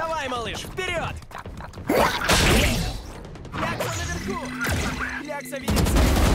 Давай, малыш, вперед! Клякса наверху! Клякса видит!